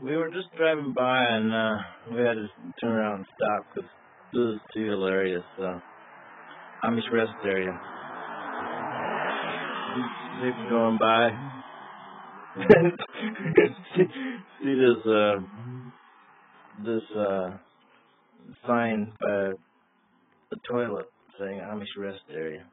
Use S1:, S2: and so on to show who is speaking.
S1: We were just driving by and uh we had to turn around and stop because this is too hilarious. Uh, Amish rest area. People going by. see, see this uh this uh sign by the toilet saying Amish rest area.